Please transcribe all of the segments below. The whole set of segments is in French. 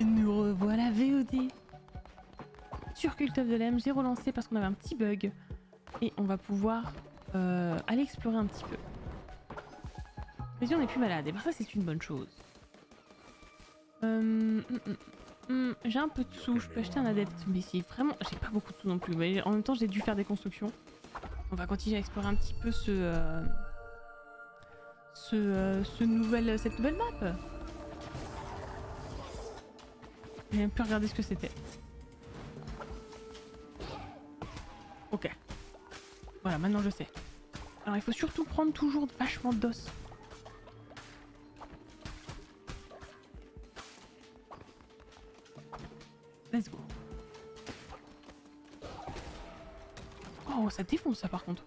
Nous revoilà VOD sur Cult of the Lamb. J'ai relancé parce qu'on avait un petit bug. Et on va pouvoir euh, aller explorer un petit peu. Mais si on n'est plus malade, et bien ça c'est une bonne chose. Euh, hum, hum, hum, j'ai un peu de sous, je peux acheter un adepte, mais c'est vraiment... J'ai pas beaucoup de sous non plus, mais en même temps j'ai dû faire des constructions. On va continuer à explorer un petit peu ce... Euh, ce, ce nouvel, cette nouvelle map. J'ai même plus regardé ce que c'était. Ok. Voilà, maintenant je sais. Alors il faut surtout prendre toujours vachement d'os. Let's go. Oh, ça défonce ça par contre.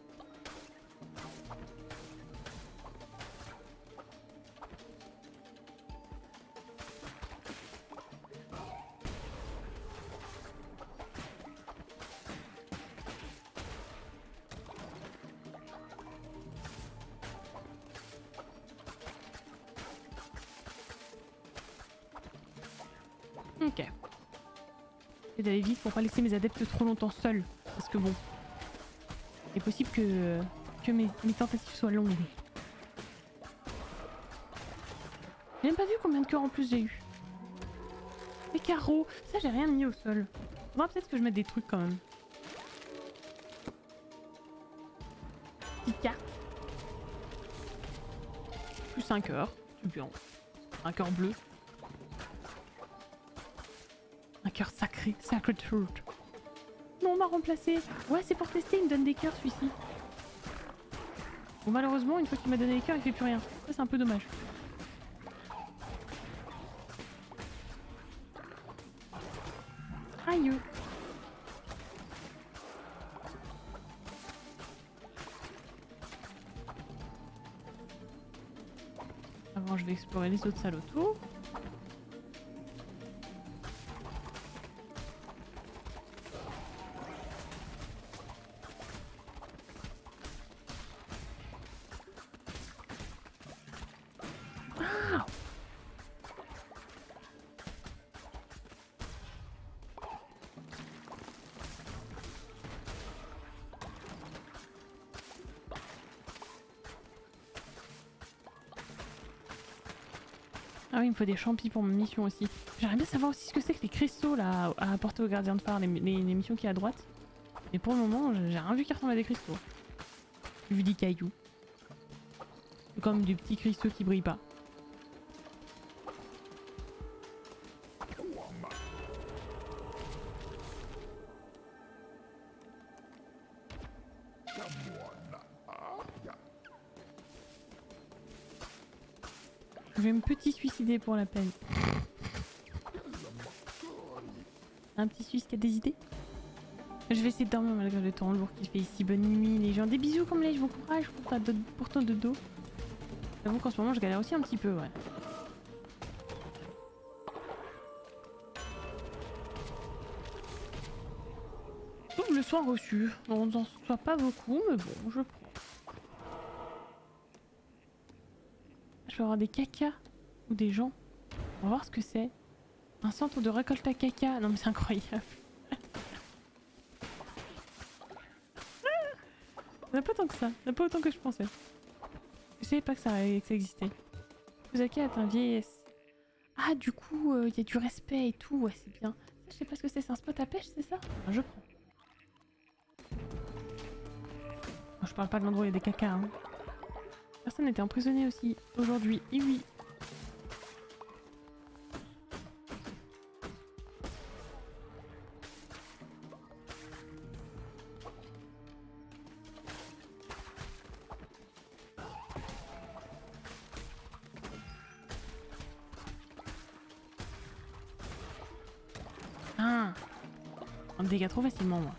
D'aller vite pour pas laisser mes adeptes trop longtemps seuls. Parce que bon, il est possible que, que mes, mes tentatives soient longues. J'ai même pas vu combien de cœurs en plus j'ai eu. Les carreaux, ça j'ai rien mis au sol. Faudra peut-être que je mette des trucs quand même. Petite carte. Plus un cœur, c'est bien. Un cœur bleu. Cœur sacré, sacred fruit. Non, on m'a remplacé. Ouais, c'est pour tester, il me donne des cœurs celui-ci. Bon, malheureusement, une fois qu'il m'a donné les cœurs, il fait plus rien. Ça, c'est un peu dommage. Aïe. Avant, je vais explorer les autres salles autour. Ah oui, il me faut des champis pour ma mission aussi. J'aimerais bien savoir aussi ce que c'est que les cristaux là à apporter aux gardiens de phare, les, les- les missions qui est à droite. Mais pour le moment, j'ai rien vu qui ressemble à des cristaux. J'ai vu des cailloux. Comme des petits cristaux qui brillent pas. Pour la peine. Un petit Suisse qui a des idées Je vais essayer de dormir malgré le temps lourd qu'il fait ici. Bonne nuit les gens. Des bisous comme les, je vous courage pour, ta pour ton dodo. J'avoue qu'en ce moment je galère aussi un petit peu, ouais. Double soin reçu. On n'en soit pas beaucoup, mais bon, je prends. Je vais avoir des caca des gens. On va voir ce que c'est. Un centre de récolte à caca. Non mais c'est incroyable. On n'a pas tant que ça. On n'a pas autant que je pensais. Je savais pas que ça, existait. Kusaki atteint vieillesse. Ah du coup, il y a du respect et tout. C'est bien. Je sais pas ce que c'est. C'est un spot à pêche, c'est ça? Ah, Je prends. Je parle pas de l'endroit où il y a des caca. Hein. Personne n'était emprisonné aussi aujourd'hui. Et oui. On me dégâts trop facilement moi.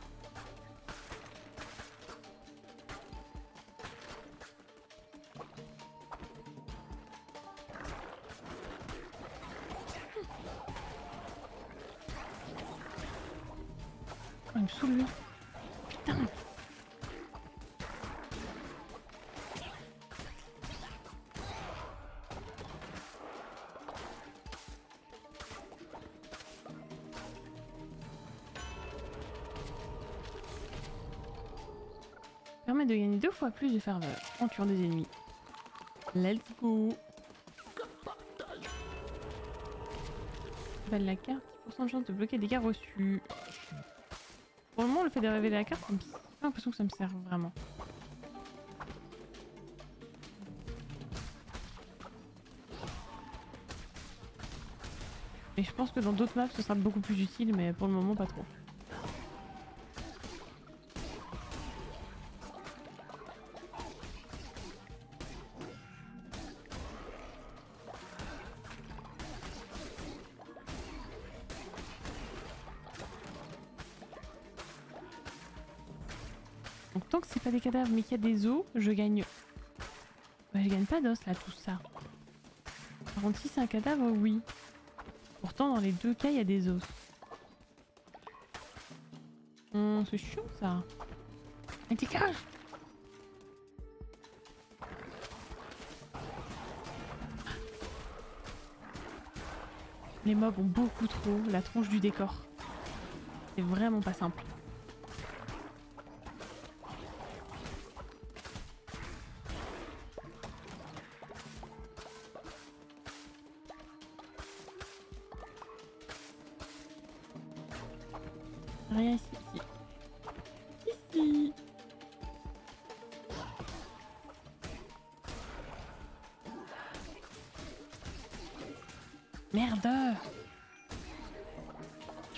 Plus de ferveur en tuant des ennemis. Let's go Belle la carte, 10% de chance de bloquer des dégâts reçus. Pour le moment, le fait de révéler la carte, j'ai l'impression que ça me sert vraiment. Et je pense que dans d'autres maps, ce sera beaucoup plus utile, mais pour le moment, pas trop. Cadavres mais qu'il y a des os, je gagne... Bah, je gagne pas d'os là, tout ça. Par contre, si c'est un cadavre, oui. Pourtant, dans les deux cas, il y a des os. Hum, c'est chiant ça. Mais dégage Les mobs ont beaucoup trop la tronche du décor. C'est vraiment pas simple.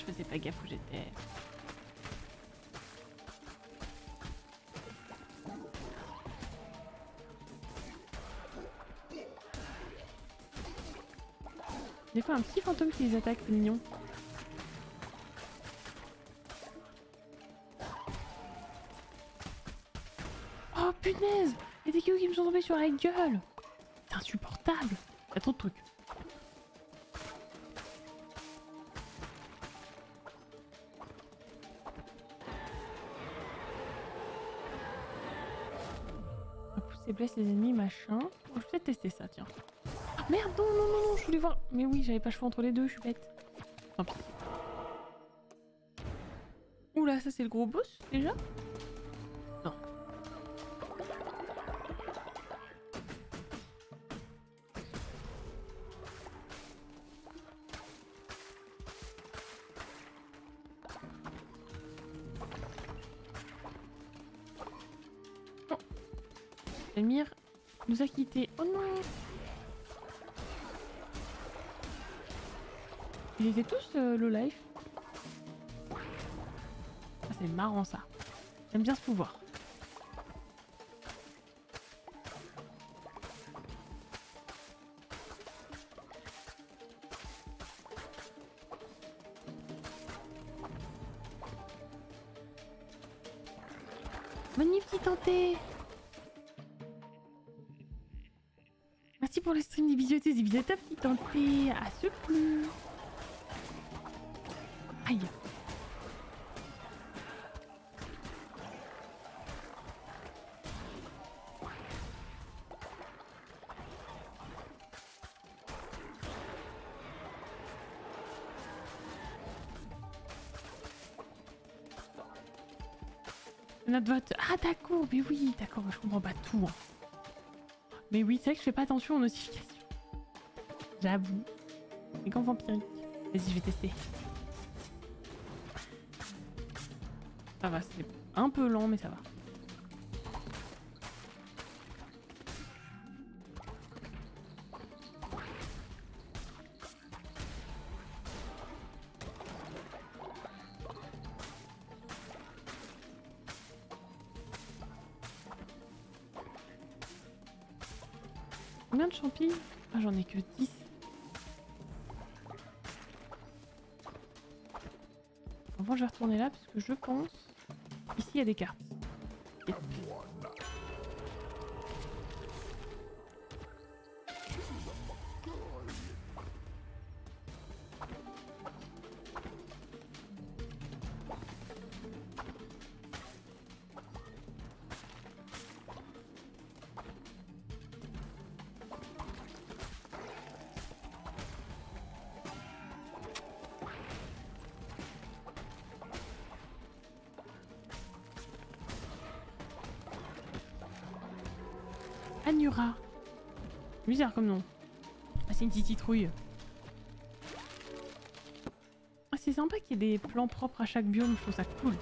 Je faisais pas gaffe où j'étais. Des fois un petit fantôme qui les attaque, c'est mignon. Oh punaise Il y des qui me sont tombés sur la gueule C'est insupportable Il y a trop de trucs. Blesse les ennemis, machin. Oh, je vais peut-être tester ça, tiens. Ah, merde, non, non, non, je voulais voir. Mais oui, j'avais pas cheveux entre les deux, je suis bête. Tant pis. Oula, ça c'est le gros boss déjà? C'est marrant ça. J'aime bien ce pouvoir. Magnifique tenté Merci pour le stream des bibliothèques des bibliothèques petit tenté à ce plus. Aïe Ah d'accord, mais oui, d'accord, je comprends pas tout. hein. Mais oui, c'est vrai que je fais pas attention aux notifications. J'avoue. Mais quand vampirique. Vas-y, je vais tester. Ça va, c'est un peu lent, mais ça va. Que 10. Avant, je vais retourner là parce que je pense. Ici, il y a des cartes. Comme nom. Ah, c'est une petite citrouille. Ah, c'est sympa qu'il y ait des plans propres à chaque biome, je trouve ça cool.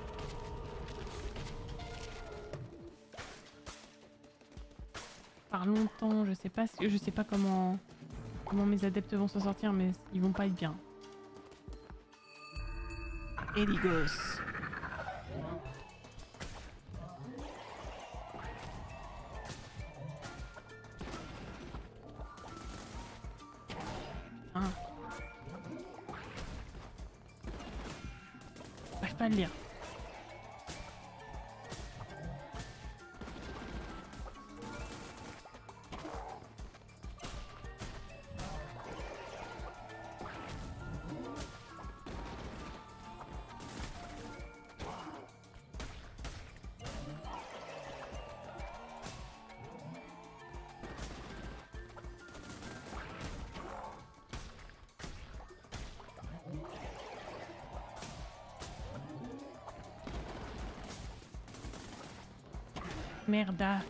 Par longtemps, je sais pas, je sais pas comment, comment mes adeptes vont s'en sortir, mais ils vont pas être bien. Eligos. Merda.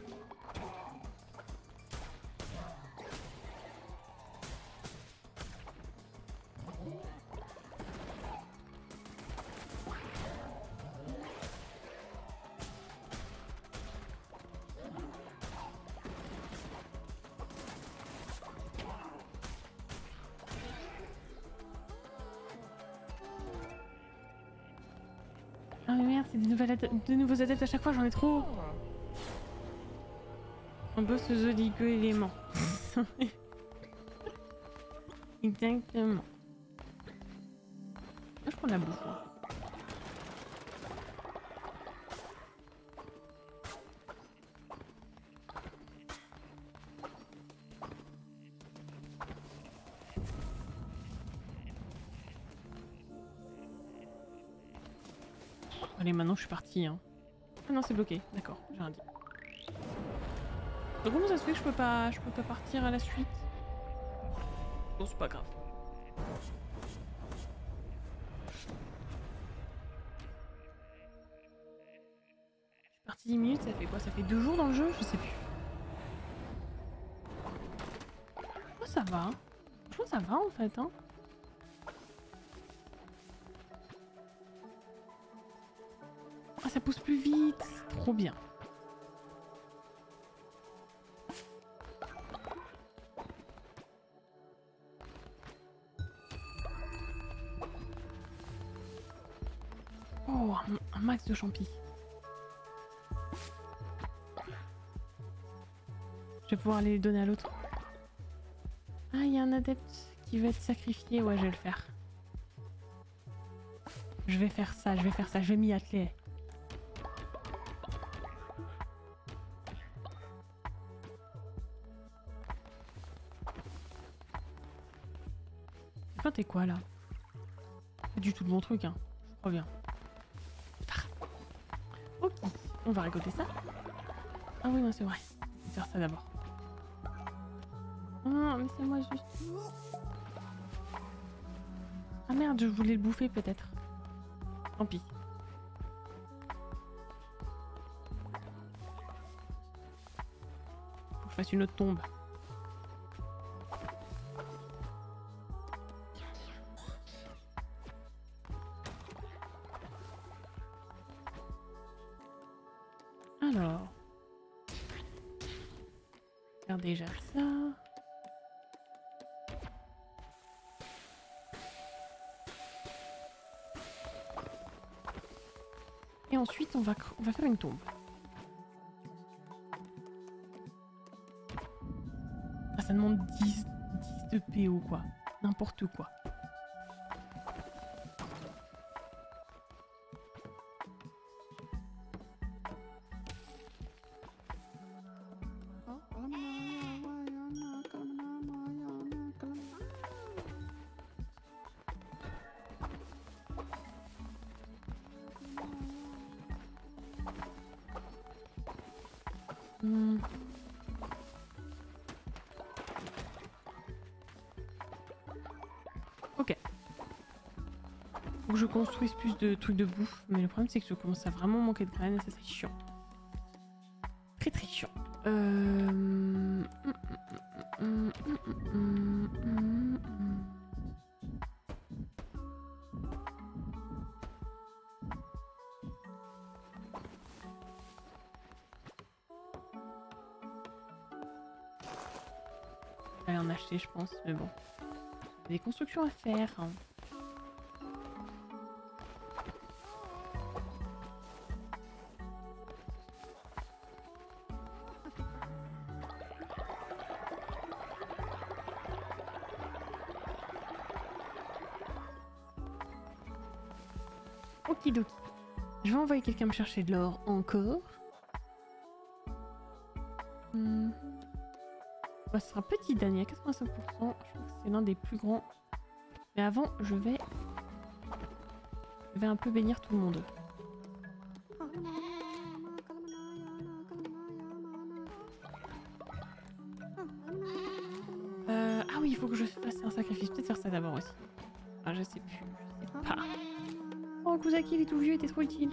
Ah mais merde, c'est des, de nouveaux adeptes à chaque fois, j'en ai trop. Un boss zodiaco élément. Exactement. Je prends la bouffe. hein. Allez, maintenant je suis partie. Hein. Ah non, c'est bloqué. D'accord, j'ai rien dit. Donc comment ça se fait que je peux pas, je peux pas partir à la suite? Bon, c'est pas grave. Je suis partie 10 minutes, ça fait quoi? Ça fait deux jours dans le jeu? Je sais plus. Oh, ça va. Franchement, ça va en fait. Hein. Ah, ça pousse plus vite. Trop bien. De champis. Je vais pouvoir les donner à l'autre. Ah, il y a un adepte qui veut être sacrifié. Ouais, je vais le faire. Je vais faire ça, je vais faire ça, je vais m'y atteler. T'es quoi là? Pas du tout de mon truc, hein. Je bien. Ok, on va récolter ça. Ah oui, non, c'est vrai. Va faire ça d'abord. Ah, mais c'est moi juste. Ah merde, je voulais le bouffer peut-être. Tant pis. Faut que je fasse une autre tombe. On va, faire une tombe. Ah, ça demande 10, 10 de PO, quoi. N'importe quoi. Construise plus de trucs de bouffe, mais le problème c'est que je commence à vraiment manquer de graines et ça c'est chiant. Très très chiant. Euh... Allez en acheter je pense, mais bon. Des constructions à faire. hein. Je vais envoyer quelqu'un me chercher de l'or encore. Hmm. Bah, ce sera petit Dan, il y a 85%. Je crois que c'est l'un des plus grands. Mais avant, je vais... Je vais un peu bénir tout le monde. Euh, ah oui, il faut que je fasse un sacrifice. Peut-être faire ça d'abord aussi. Ah, je sais plus. Je sais pas. Kuzaki, il est tout vieux, était trop utile.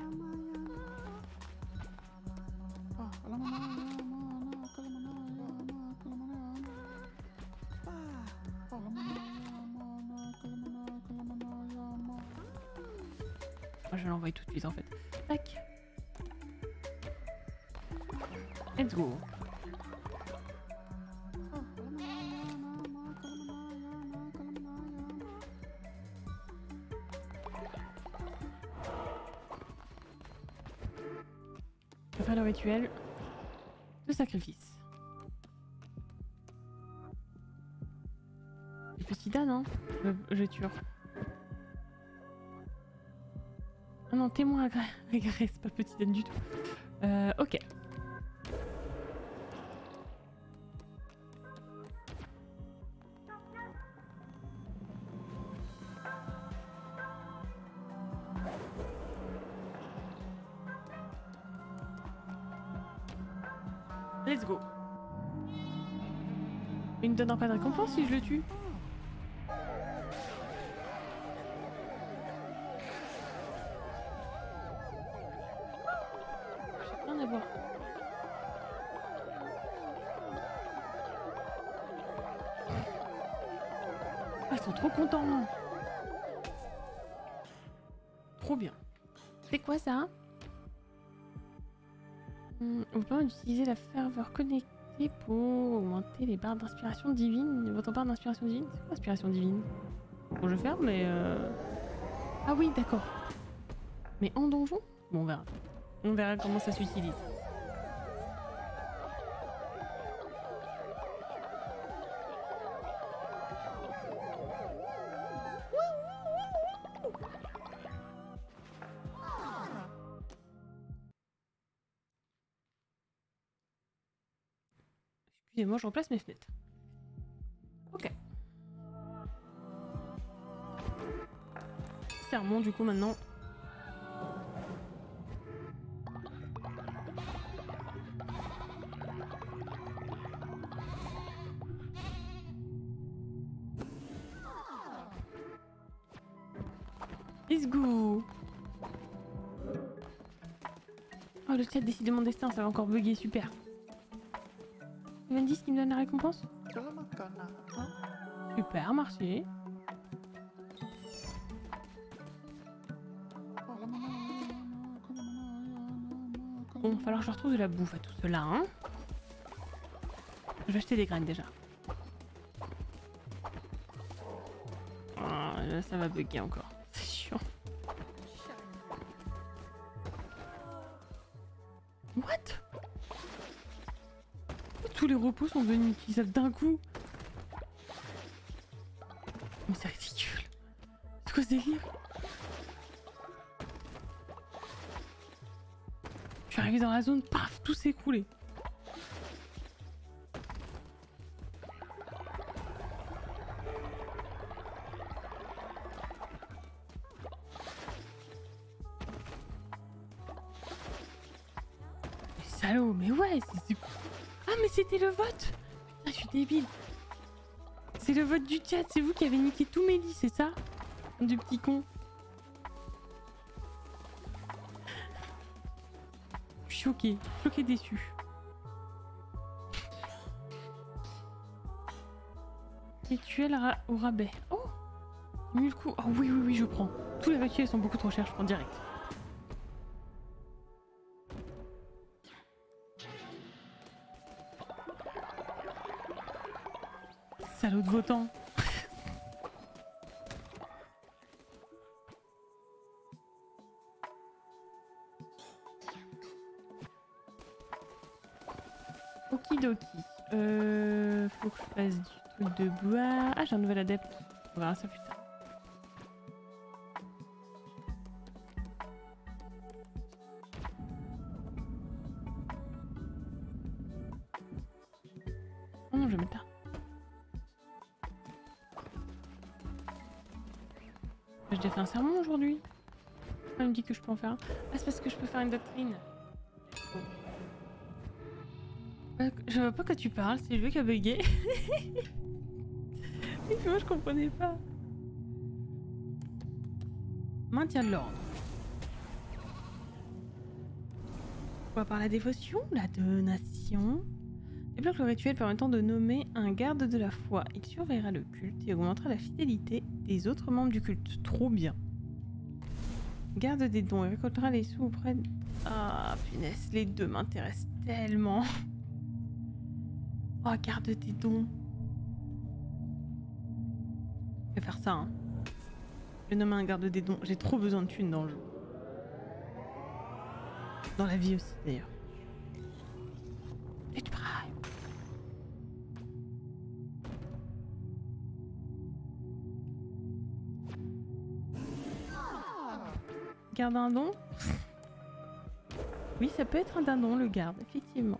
Témoin égaré, c'est pas petit Dan du tout. Euh, ok. Let's go. Il ne donnera pas de récompense si je le tue. Quoi ça Hmm, On peut utiliser la ferveur connectée pour augmenter les barres d'inspiration divine. Votre barre d'inspiration divine C'est quoi inspiration divine? Bon, je ferme, mais... euh, Ah oui, d'accord. Mais en donjon? Bon, on verra. On verra comment ça s'utilise. Excusez-moi, je remplace mes fenêtres. Ok. Sermon, du coup, maintenant. Go Oh, le chat mon destin, ça va encore bugger, super. Il m'a dit ce qui me donne la récompense Super, merci. Bon, va falloir que je retrouve de la bouffe à tout cela, hein. Je vais acheter des graines déjà. Ah, là, ça va bugger encore. Repos sont devenus utilisables d'un coup. Mais c'est ridicule. C'est quoi ce délire? Je suis arrivé dans la zone, paf, tout s'est écroulé. vote du chat, c'est vous qui avez niqué tous mes lits, c'est ça Du petit con. Je suis choquée, choquée déçue. Rituel au rabais. Oh Mule coup. Oh ah oui, oui, oui, je prends. Tous les rituels sont beaucoup trop chers, je prends direct. Salaud de votant. Okidoki. Euh, faut que je fasse du truc de bois. Ah, j'ai un nouvel adepte. On verra ça plus tard. Je en faire un. Ah, c'est parce que je peux faire une doctrine. Euh, Je vois pas quoi tu parles, c'est lui qui a bugué. Et puis moi je comprenais pas. Maintien de l'ordre. Quoi par la dévotion, la donation Débloque le rituel permettant de nommer un garde de la foi. Il surveillera le culte et augmentera la fidélité des autres membres du culte. Trop bien. Garde des dons et récoltera les sous auprès de... Ah punaise, les deux m'intéressent tellement. Oh, garde tes dons. Je vais faire ça, hein. Je vais nommer un garde des dons. J'ai trop besoin de thunes dans le jeu. Dans la vie aussi, d'ailleurs. Garde un don Oui, ça peut être un dindon, le garde, effectivement.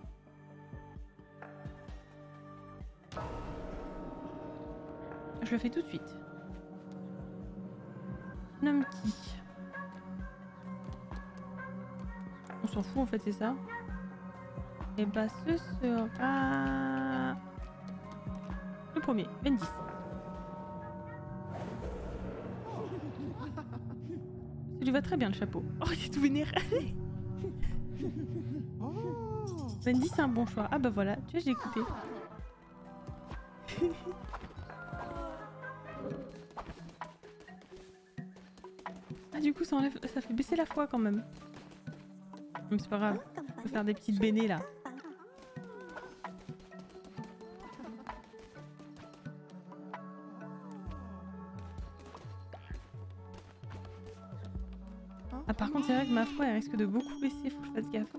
Je le fais tout de suite. Nomme qui On s'en fout en fait, c'est ça? Et bah ce sera... Le premier, 26. Ça lui va très bien le chapeau. Oh, il est tout vénère. 26 c'est un bon choix. Ah bah voilà, tu vois, j'ai écouté. Ah du coup ça enlève, ça fait baisser la foi quand même. Mais c'est pas grave, on peut faire des petites bénées là. Ma foi elle risque de beaucoup baisser, faut que je fasse gaffe.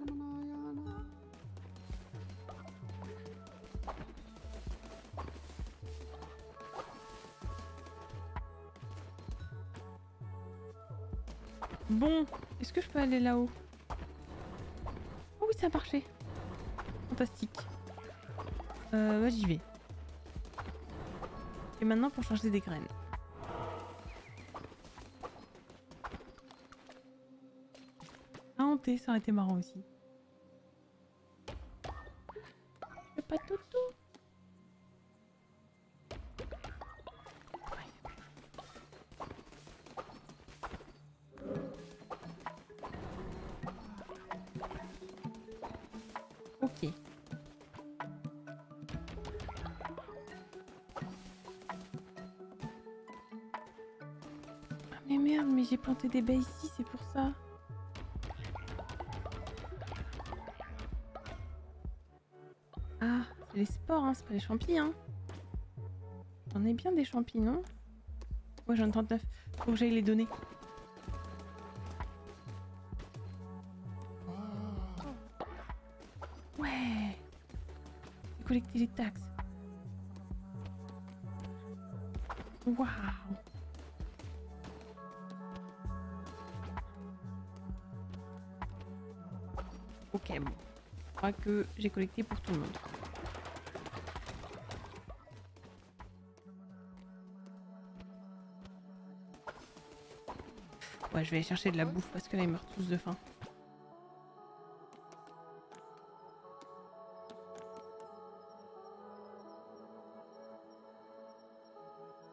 Bon, est-ce que je peux aller là-haut? Oh oui, ça a marché. Fantastique. Euh, bah, j'y vais. Et maintenant pour changer des graines. Ça aurait été marrant aussi. Le pas tout. Ok. Ah mais merde, mais j'ai planté des baies ici, c'est pour ça. Hein, c'est pas les champignons. J'en ai bien des champignons. Ouais, j'en ai 39. Faut que j'aille les donner. Ouais. J'ai collecté les taxes. Waouh. Ok, bon. Je crois que j'ai collecté pour tout le monde. Je vais aller chercher de la bouffe parce que là, ils meurent tous de faim.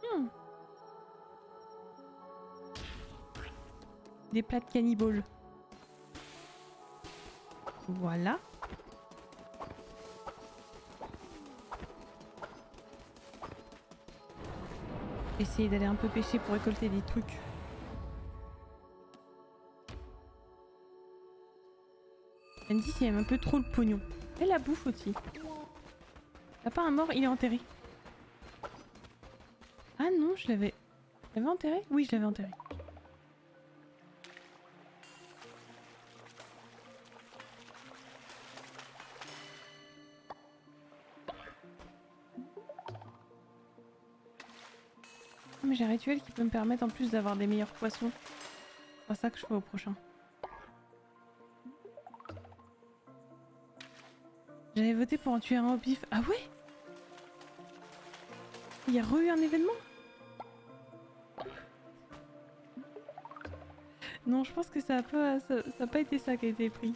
Hmm. Des plats de cannibales. Voilà. Essayer d'aller un peu pêcher pour récolter des trucs. Me dit qu'il aime un peu trop le pognon. Et la bouffe aussi. T'as pas un mort, il est enterré. Ah non, je l'avais... Je l'avais enterré? Oui, je l'avais enterré. Mais j'ai un rituel qui peut me permettre en plus d'avoir des meilleurs poissons. C'est ça que je ferai au prochain. J'avais voté pour en tuer un au pif. Ah ouais? Il y a re eu un événement? Non, je pense que ça a pas, ça, ça a pas été ça qui a été pris.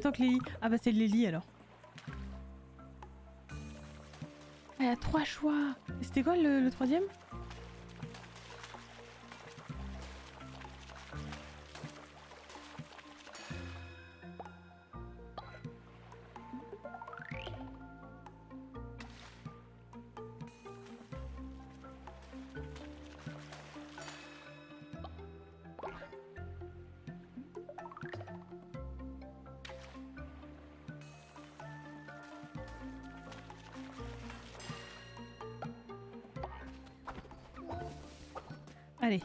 Même temps que Lily. Ah bah c'est Lily alors. Ah, il y a trois choix. C'était quoi le, le troisième? Allez.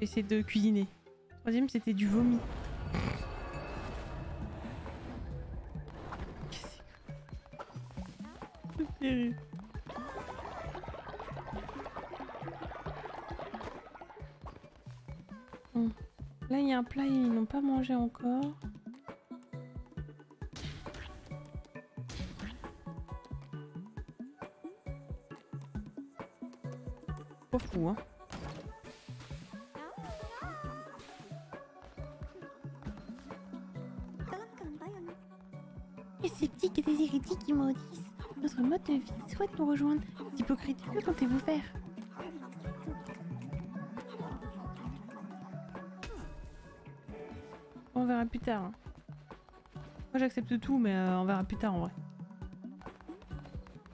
Essayer de cuisiner. Troisième c'était du vomi. C'est. Bon. Là il y a un plat ils n'ont pas mangé encore. De vie souhaite nous rejoindre. Hypocrite, que comptez-vous faire? On verra plus tard. hein. Moi j'accepte tout, mais euh, on verra plus tard en vrai.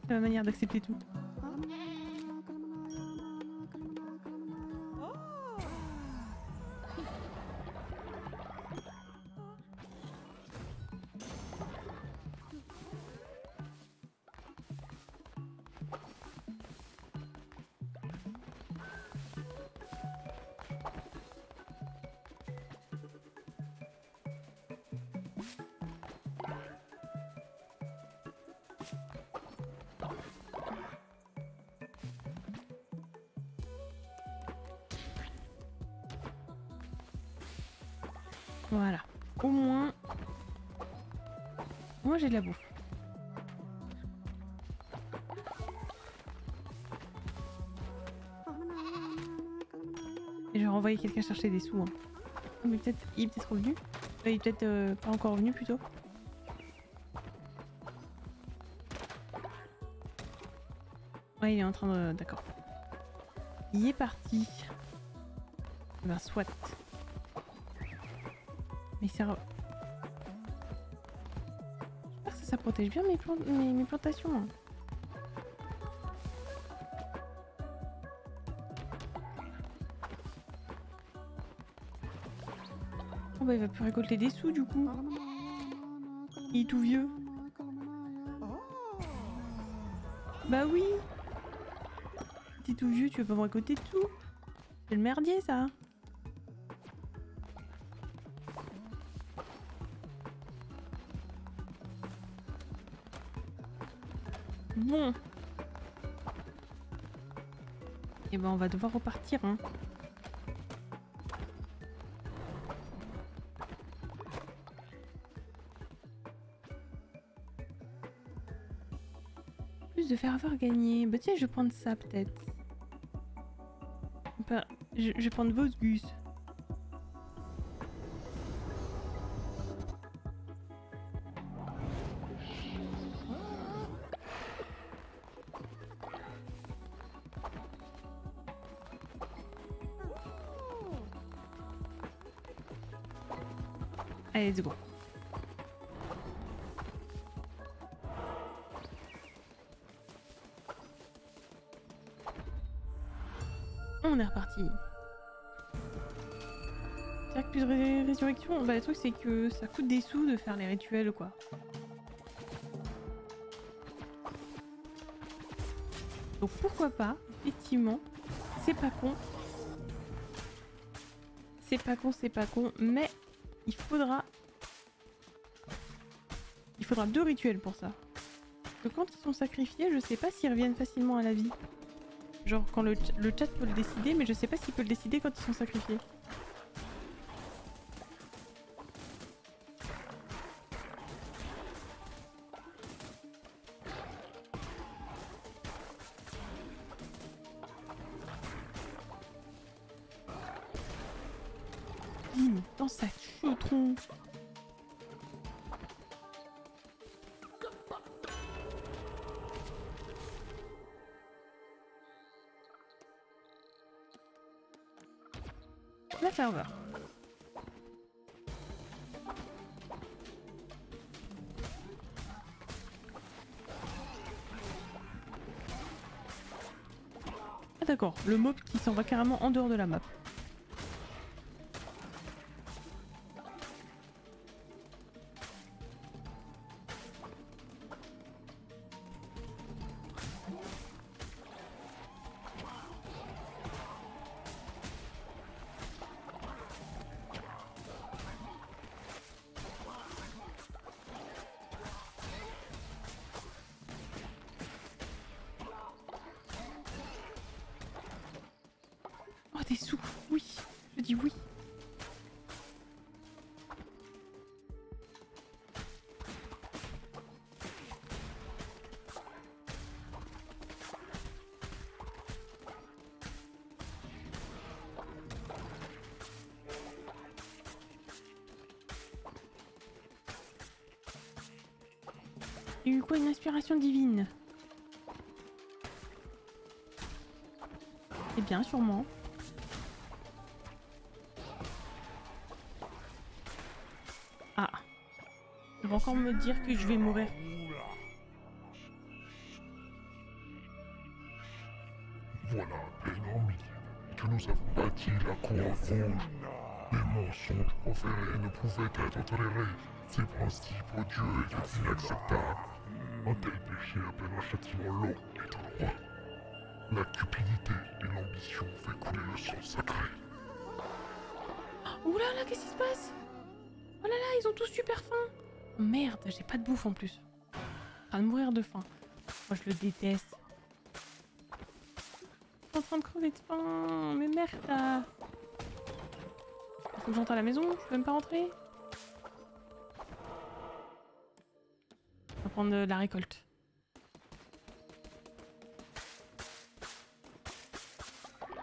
C'est ma manière d'accepter tout. J'ai de la bouffe. Et je vais renvoyer quelqu'un chercher des sous. hein. Ah, Mais peut-être... Il est peut-être revenu. Euh, il est peut-être euh, pas encore revenu plutôt. Ouais, il est en train de... D'accord. Il est parti. Ben, soit. Mais c'est... ça, protège bien mes, mes, plantations. hein. Oh bah il va plus récolter des sous du coup. Il est tout vieux. Bah oui T'es tout vieux, tu veux pas me récolter tout C'est le merdier ça Bon. Et ben on va devoir repartir hein. Plus de ferveur gagnée. Bah tiens, je vais prendre ça peut-être. Je, je vais prendre votre Let's go. On est reparti. C'est-à-dire que plus de ré- résurrection, le truc c'est que ça coûte des sous de faire les rituels quoi. Donc pourquoi pas, effectivement, c'est pas con. C'est pas con, c'est pas con, mais il faudra... Il faudra deux rituels pour ça. Que quand ils sont sacrifiés, je sais pas s'ils reviennent facilement à la vie. Genre quand le, le chat peut le décider, mais je sais pas s'il peut le décider quand ils sont sacrifiés. La ferveur. Ah d'accord, le mob qui s'en va carrément en dehors de la map. Quoi une inspiration divine Eh bien, sûrement. Ah. Il va encore me dire que je vais mourir. Voilà ennemi que nous avons bâti la cour rouge. Les mensonges proférés ne pouvaient être tolérés. Ces principes odieux étaient inacceptables. Un tel péché appelle un châtiment long et douloureux. La cupidité et l'ambition fait couler le sang sacré. Ouh là là, qu'est-ce qui se passe? Oh là là, ils ont tous super faim Merde, j'ai pas de bouffe en plus. En train de mourir de faim. Moi, je le déteste. Je suis en train de crever de faim. Mais merde là. Faut que j'entre à la maison, je peux même pas rentrer. Prendre de la récolte.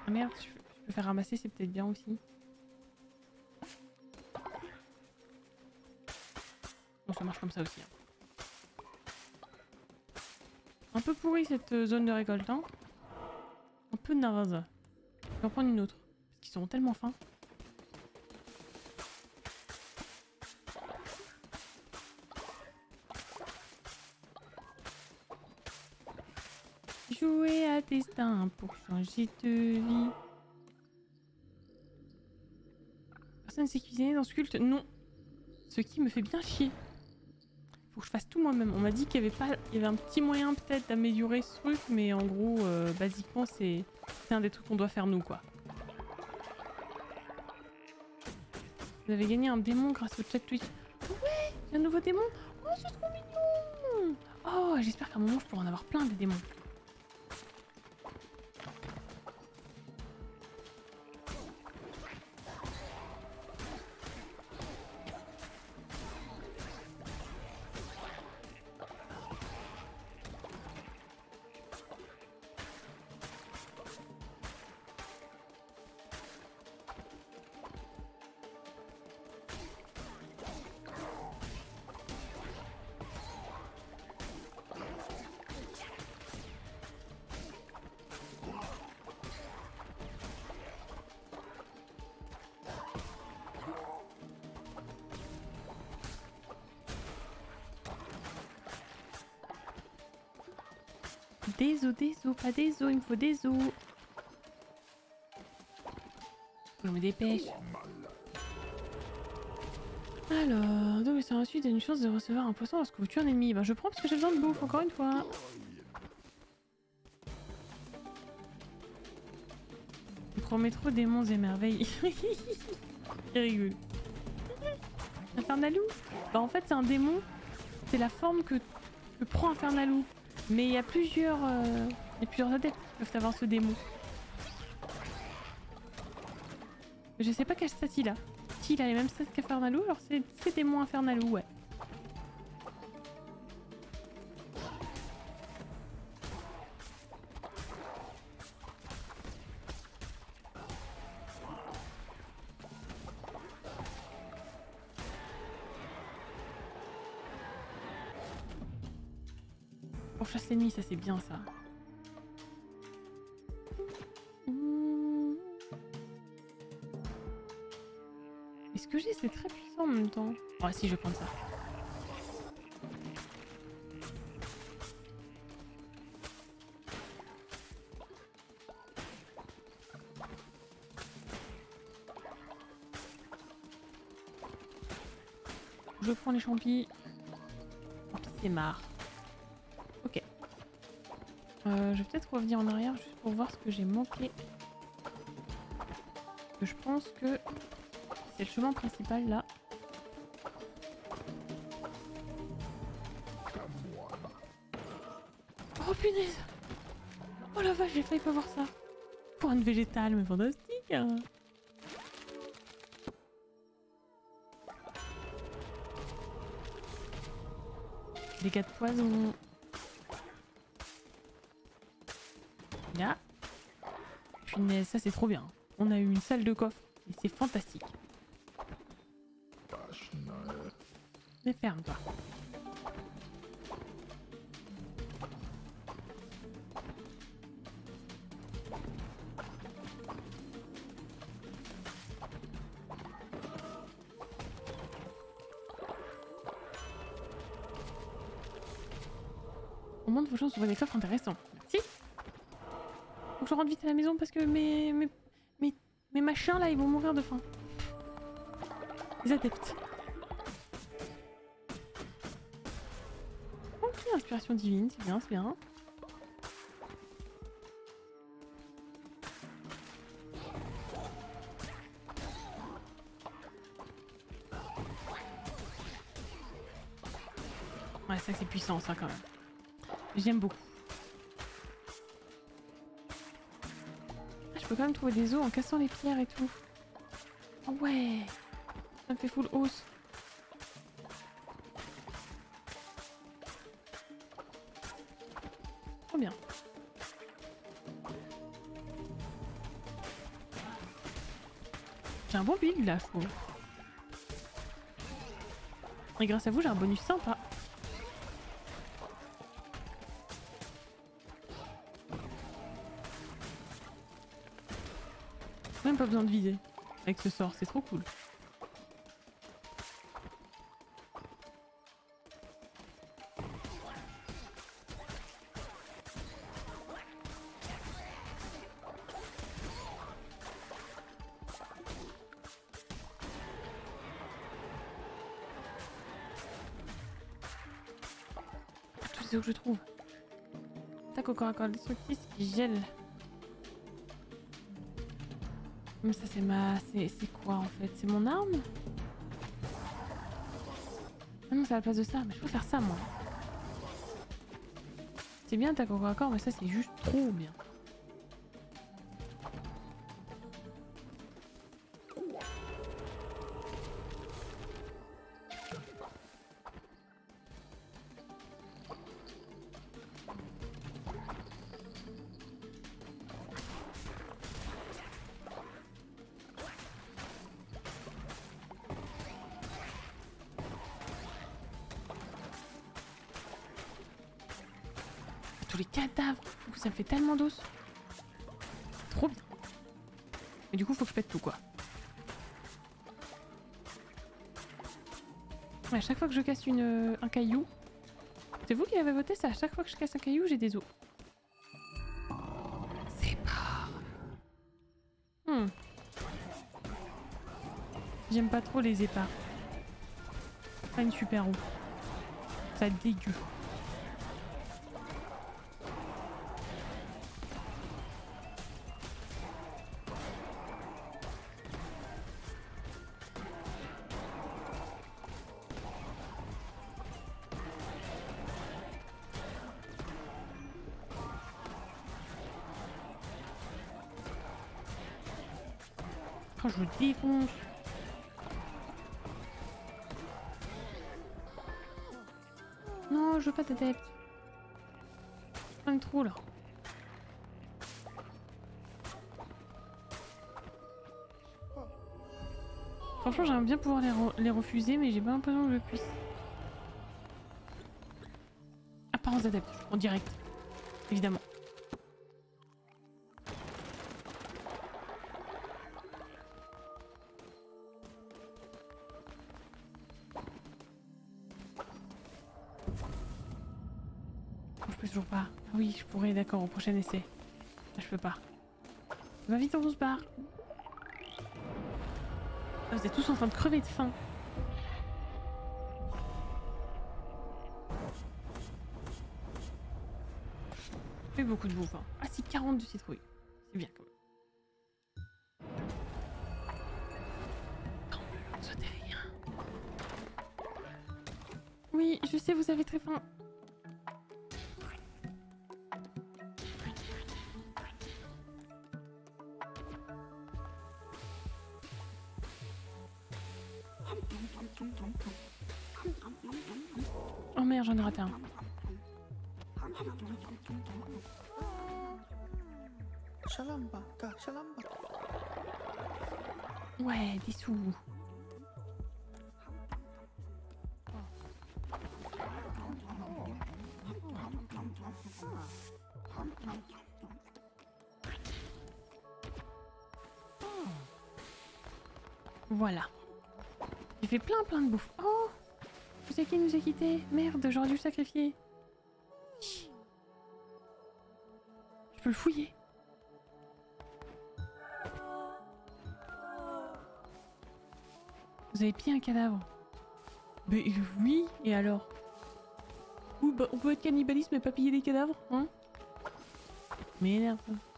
Ah merde, je peux, faire ramasser, c'est peut-être bien aussi. Bon, ça marche comme ça aussi. hein. Un peu pourri cette euh, zone de récolte, hein. Un peu naze. Je vais en prendre une autre. Parce qu'ils seront tellement fins. Destin pour changer de vie. Personne s'est cuisiné dans ce culte Non. Ce qui me fait bien chier. Faut que je fasse tout moi-même. On m'a dit qu'il y avait pas, il y avait un petit moyen peut-être d'améliorer ce truc, mais en gros, euh, basiquement, c'est un des trucs qu'on doit faire nous, quoi. Vous avez gagné un démon grâce au chat Twitch. Ouais, un nouveau démon. Oh, c'est trop mignon. Oh, j'espère qu'à un moment, je pourrai en avoir plein des démons. Des os, des pas des os, il me faut des os. Je me dépêche. Alors, donc c'est ensuite une chance de recevoir un poisson lorsque vous tuez un ennemi. Ben je prends parce que j'ai besoin de bouffe, encore une fois. Il promet trop démons et merveilles. Il rigole. Infernalou? Bah en fait c'est un démon. C'est la forme que, que prend Infernalou. Mais il y a plusieurs... euh, y a plusieurs adeptes qui peuvent avoir ce démon. Je sais pas quel stat il a. Si il a les mêmes stats qu'Infernalou, alors c'est c'est démon Infernalou, ouais. Ça c'est bien ça. Est-ce que j'ai C'est très puissant en même temps? Ah si, je prendre ça. Je prends les champis. C'est marre. Euh, je vais peut-être revenir en arrière juste pour voir ce que j'ai manqué. Je pense que c'est le chemin principal là. Oh punaise Oh la vache, j'ai failli pas voir ça. Une végétale, mais fantastique hein. Des gars de poison. Punaise, ça c'est trop bien. On a eu une salle de coffre et c'est fantastique. Mais ferme-toi. Au moins de vos chances, voit des coffres intéressants. La maison parce que mes, mes, mes, mes machins là, ils vont mourir de faim. Les adeptes. Ok, inspiration divine, c'est bien, c'est bien. Ouais, ça c'est puissant ça quand même. J'aime beaucoup. Ah, quand même trouver des os en cassant les pierres et tout. Oh ouais Ça me fait full hausse. Trop bien. J'ai un bon build là. Et grâce à vous, j'ai un bonus sympa. Pas besoin de viser avec ce sort, c'est trop cool. Tous os que je trouve. Tac au corps à corps destructif qui gèle? Mais ça c'est ma... C'est quoi en fait? C'est mon arme? Ah non c'est à la place de ça, mais je peux faire ça moi. C'est bien au corps à corps mais ça c'est juste trop bien. tellement douce. Trop bien. Mais du coup, faut que je pète tout, quoi. À chaque fois que je casse une, un caillou... C'est vous qui avez voté ça À chaque fois que je casse un caillou, j'ai des os. C'est pas... Hmm. J'aime pas trop les épars. Pas une super roue. Ça dégueu. Non, je veux pas d'adepte. Plein de trous là. Franchement, j'aimerais bien pouvoir les refuser, mais j'ai pas l'impression que je puisse. Apparence d'adepte, en direct. Évidemment. Je pourrais, d'accord, au prochain essai. Je peux pas. Va vite, on se barre. Ah, Vous êtes tous en train de crever de faim. Fait beaucoup de bouffe. hein. Ah si, 40 de citrouille. C'est bien quand même. Oui, je sais, vous avez très faim. Voilà. J'ai fait plein plein de bouffe. Oh Vous savez qui nous a quittés? Merde, j'aurais dû le sacrifier. Je peux le fouiller. Vous avez pillé un cadavre Mais oui, et alors? Oui, bah, on peut être cannibaliste mais pas piller des cadavres, hein? M'énerve. ça.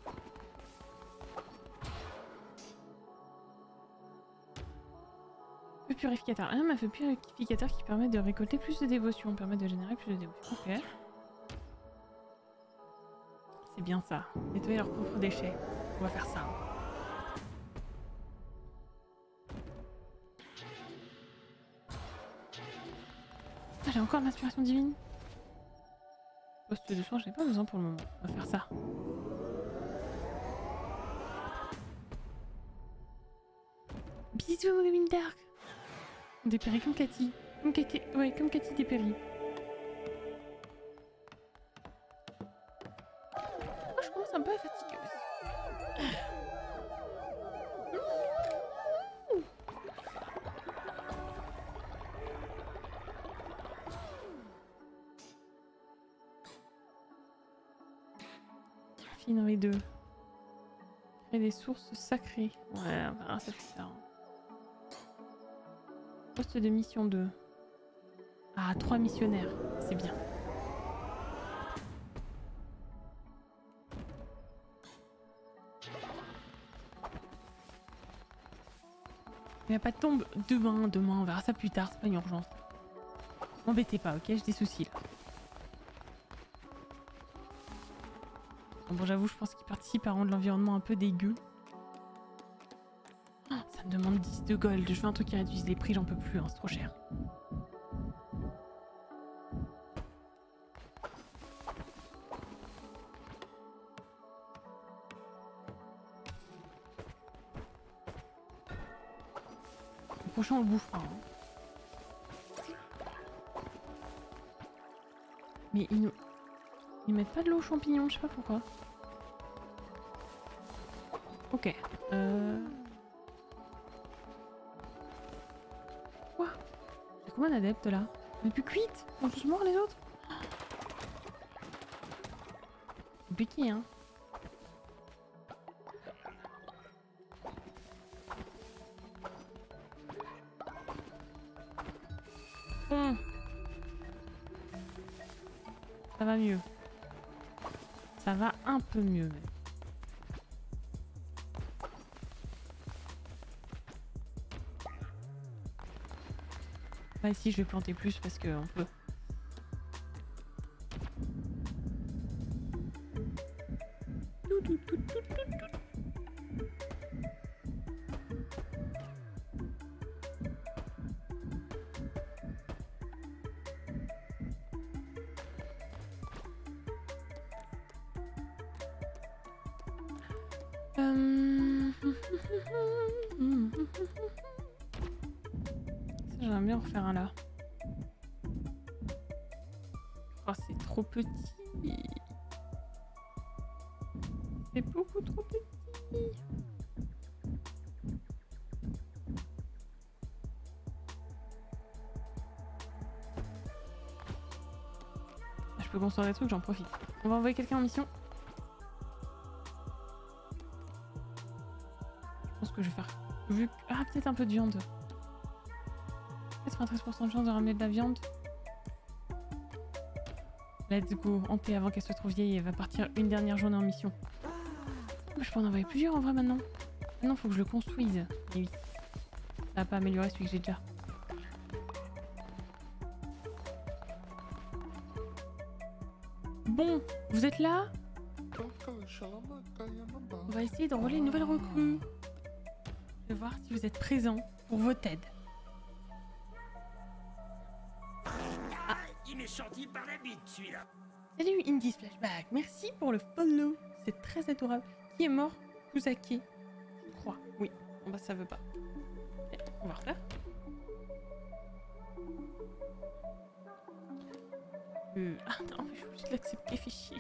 Purificateur. Ah, un feu purificateur qui permet de récolter plus de dévotion, permet de générer plus de dévotion. Ok. C'est bien ça. Nettoyer leurs propres déchets. On va faire ça. Ah, j'ai encore l'inspiration divine. Poste de soin, j'en ai pas besoin pour le moment. On va faire ça. Bisous, Mogamine Dark. On dépérit comme Cathy. Comme Cathy, ouais, comme Cathy dépérit. Oh, je commence un peu à fatiguer aussi. Fine avec deux. Créer des sources sacrées. Ouais, on verra ça de mission 2. Ah, trois missionnaires. C'est bien. Il n'y a pas de tombe demain, demain, on verra ça plus tard, c'est pas une urgence. M'embêtez pas, ok? J'ai des soucis là. Bon, j'avoue, je pense qu'il participe à rendre l'environnement un peu dégueu. Demande 10 de gold. Je veux un truc qui réduise les prix, j'en peux plus, hein, c'est trop cher. Le prochain, on le bouffera. hein. Mais ils nous... Ils mettent pas de l'eau aux champignons, je sais pas pourquoi. Ok. Euh... combien d'adeptes là On est plus cuite On est tous morts les autres Compliqué hein hum. Ça va mieux. Ça va un peu mieux. Ici je vais planter plus parce que on peut. Ah, des trucs, j'en profite. On va envoyer quelqu'un en mission. Je pense que je vais faire. Vu. Ah, peut-être un peu de viande. 93% de chance de ramener de la viande. Let's go. Paix avant qu'elle se trouve vieille, elle va partir une dernière journée en mission. Oh, Je peux en envoyer plusieurs en vrai maintenant. Maintenant, faut que je le construise. Et oui. Ça va pas améliorer celui que j'ai déjà. Vous êtes là? On va essayer d'enrôler une nouvelle recrue. Je vais voir si vous êtes présents pour votre aide. Il m'est sorti par la bite, celui-là. Salut Indie Flashback, merci pour le follow, c'est très adorable. Qui est mort? Kusaki Je crois, oui. Bon bah ça veut pas. Ok, on va refaire. Euh, Ah non, mais je suis obligée de l'accepter, fichier.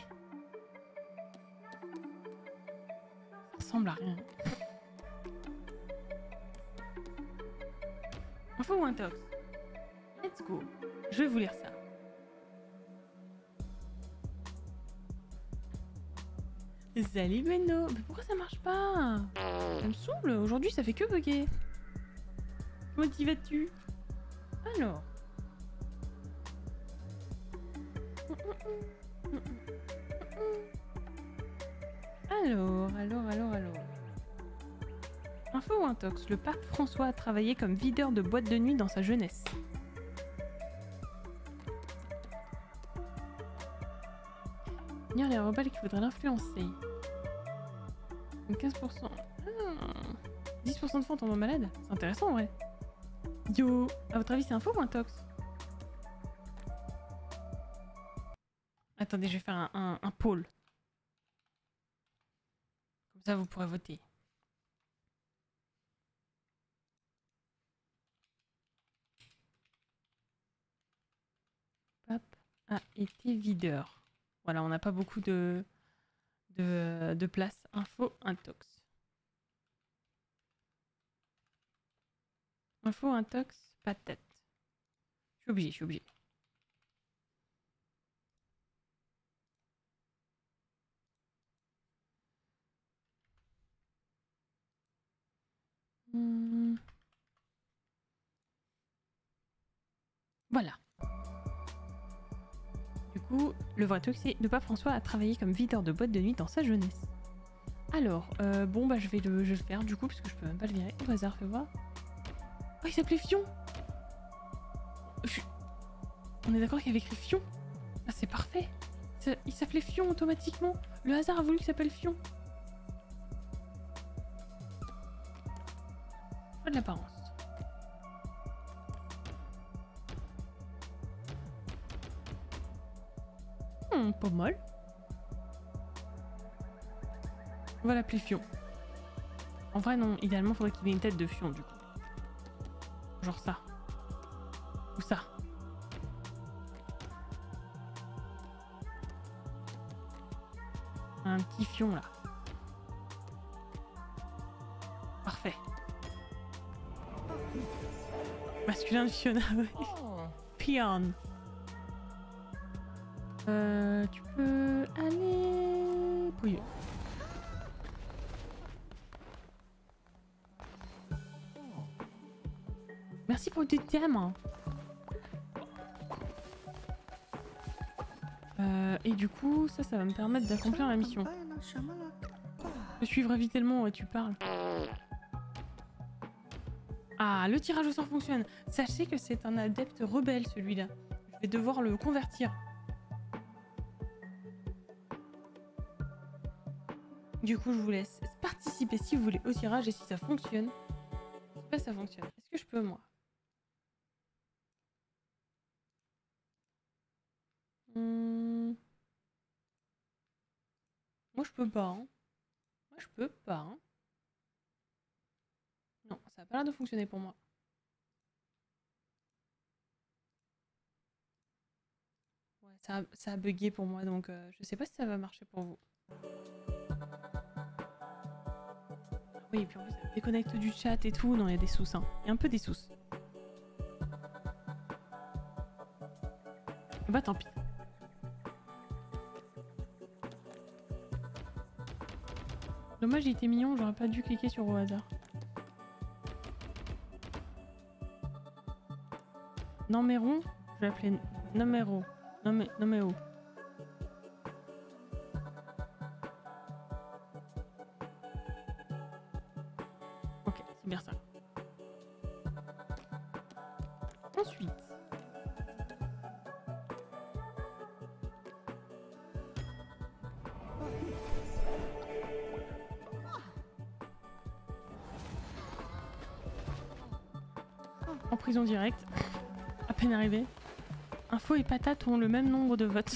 Ça ressemble à rien. Info ou un tox Let's go. Je vais vous lire ça. Salut Benno Mais pourquoi ça marche pas? Ça me saoule, aujourd'hui ça fait que bugger. Comment t'y vas-tu? Alors. Alors, alors, alors, alors. Info ou intox Le pape François a travaillé comme videur de boîte de nuit dans sa jeunesse. Ignore les rebelles qui voudraient l'influencer. Donc 15%. Ah, 10% de fonds tombent malade C'est intéressant en vrai. Yo À votre avis, c'est faux ou un Attendez, je vais faire un, un, poll. Comme ça, vous pourrez voter. Pape a été videur. Voilà, on n'a pas beaucoup de, de, de place. Info, intox. Info, intox, patate. Je suis obligée, je suis obligée. Hmm. Voilà. Du coup, le vrai truc, c'est le pape François a travaillé comme videur de boîte de nuit dans sa jeunesse. Alors, euh, bon, bah je vais, le, faire du coup, parce que je peux même pas le virer. Au hasard, fais voir. Oh, il s'appelait Fion On est d'accord qu'il avait écrit Fion? Ah, c'est parfait Il s'appelait Fion automatiquement Le hasard a voulu qu'il s'appelle Fion Pas de l'apparence. Hmm, pas mal. On va l'appeler Fion. En vrai, non, idéalement, faudrait qu'il ait une tête de Fion, du coup. Genre ça. Ou ça. Un petit Fion, là. viens de Fiona. Oh. Pion. Euh, tu peux aller bouiller. Merci pour tes thèmes. Hein. Euh, et du coup, ça, ça va me permettre d'accomplir la mission. Je suivrai vite tellement et tu parles. Le tirage au sort fonctionne. Sachez que c'est un adepte rebelle, celui-là. Je vais devoir le convertir. Du coup, je vous laisse participer si vous voulez au tirage et si ça fonctionne. Si pas ça fonctionne. Est-ce que je peux, moi? Hmm. Moi, je peux pas. hein. Moi, je peux pas. hein. A pas l'air de fonctionner pour moi. Ouais, ça a, ça a bugué pour moi, donc euh, je sais pas si ça va marcher pour vous. Oui, et puis en plus, ça déconnecte du chat et tout. Non, il y a des sous, hein. Il y a un peu des sous. Bah tant pis. Dommage, il était mignon, j'aurais pas dû cliquer sur au hasard. Numéro, je vais l'appeler numéro. Numé- Numéro. Ok, c'est bien ça. Ensuite. En prison directe. Arrivé. Info et patate ont le même nombre de votes.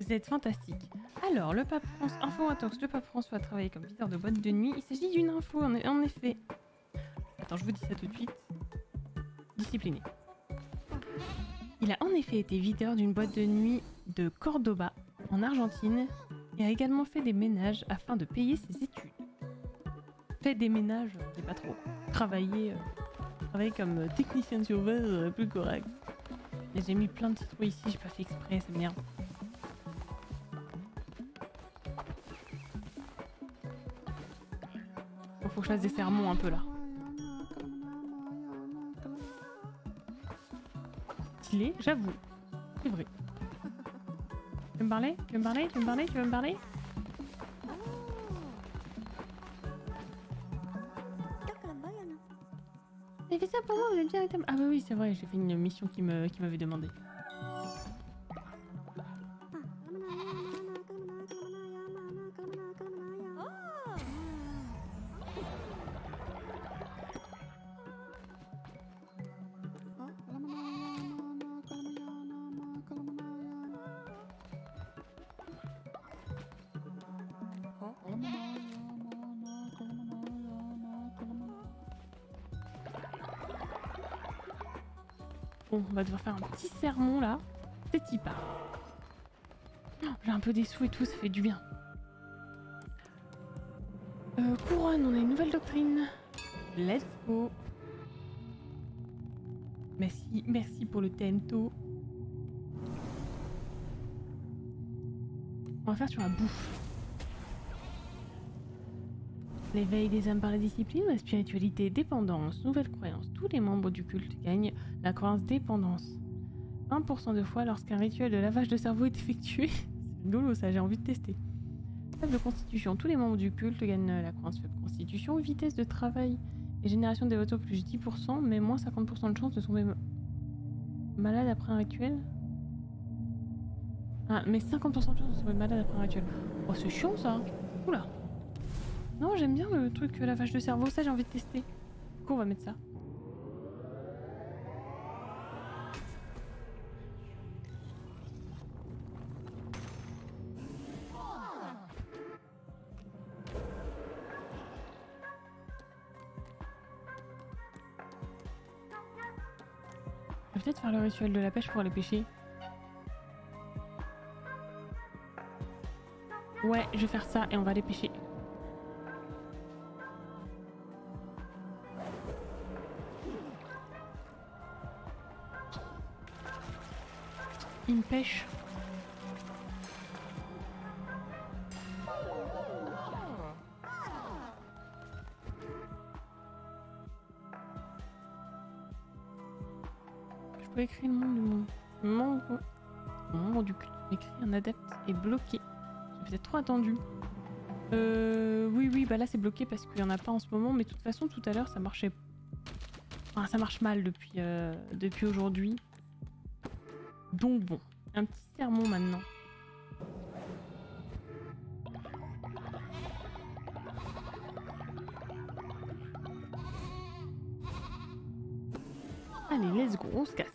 Vous êtes fantastique. Alors, le pape François, info intox, le pape François a travaillé comme videur de boîte de nuit. Il s'agit d'une info, en, en effet. Attends, je vous dis ça tout de suite. Discipliné. Il a en effet été videur d'une boîte de nuit de Cordoba, en Argentine, et a également fait des ménages afin de payer ses études. Fait des ménages, c'est pas trop. Travailler, euh, travailler comme euh, technicien de euh, plus correct. J'ai mis plein de trous ici, j'ai pas fait exprès, c'est merde. Bon, faut que je fasse des sermons un peu là. Stylé, j'avoue. C'est vrai. Tu me Tu veux me parler? Tu veux me parler? Tu veux me parler? Ah bah oui, c'est vrai, j'ai fait une mission qui me- qui m'avait demandé. Va devoir faire un petit sermon là. C'est y part. Oh, J'ai un peu des sous et tout, ça fait du bien. Euh, couronne, on a une nouvelle doctrine. Let's go. Merci, merci pour le tento. On va faire sur la bouffe. L'éveil des âmes par la discipline, la spiritualité, dépendance, nouvelle croyance. Tous les membres du culte gagnent la croyance dépendance. 1% de fois lorsqu'un rituel de lavage de cerveau est effectué. C'est rigolo ça, j'ai envie de tester. Faible constitution. Tous les membres du culte gagnent la croyance faible constitution. Vitesse de travail et génération des votos plus 10%, mais moins 50% de chance de tomber ma- malade après un rituel. Ah, mais 50% de chance de tomber malade après un rituel. Oh, c'est chiant ça. Oula. Non, j'aime bien le truc euh, lavage de cerveau, ça j'ai envie de tester. Du on va mettre ça. Peut-être faire le rituel de la pêche pour aller pêcher. Ouais, je vais faire ça et on va aller pêcher. Pêche. Je peux écrire le nom du monde. Le monde. Au moment du écrit, un adepte est bloqué. J'ai peut-être trop attendu. Euh, oui, oui, bah là c'est bloqué parce qu'il y en a pas en ce moment, mais de toute façon tout à l'heure ça marchait. Enfin, ça marche mal depuis, euh, depuis aujourd'hui. Donc bon, un petit sermon maintenant. Allez, let's go, on se casse.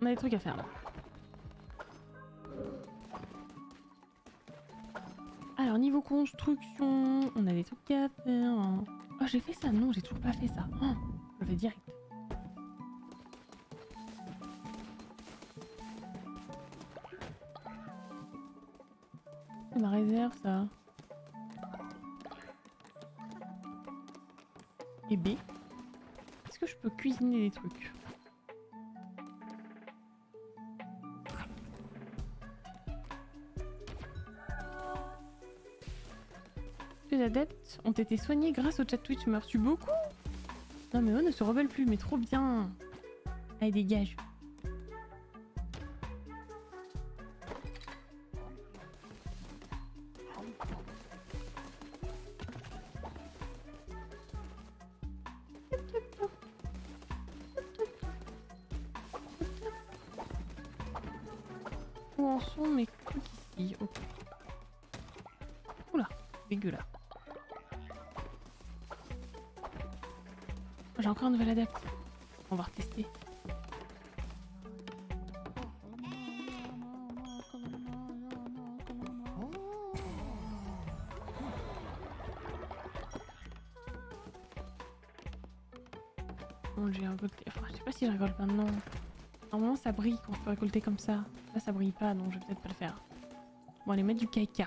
On a des trucs à faire là. Alors, niveau construction, on a des trucs à faire. Oh, j'ai fait ça Non, j'ai toujours pas fait ça. Oh, je le fais direct. C'est ma réserve, ça. Et B. Est-ce que je peux cuisiner des trucs? Les adeptes ont été soignés grâce au chat Twitch. Merci beaucoup. Non mais eux ne se rebellent plus, mais trop bien. Allez, dégage. Normalement, ça brille quand je peux récolter comme ça. Là, ça brille pas, donc je vais peut-être pas le faire. Bon, allez mettre du caca.